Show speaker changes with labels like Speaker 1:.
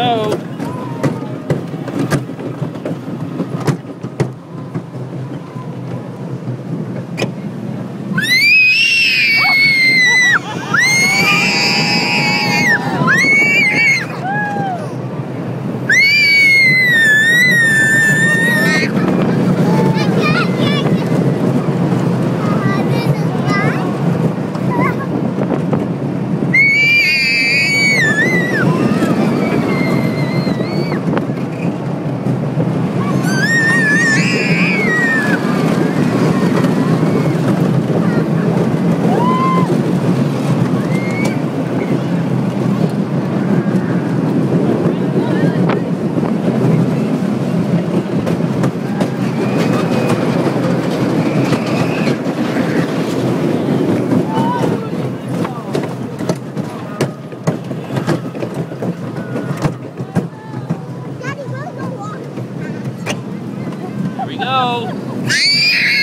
Speaker 1: yo. Go.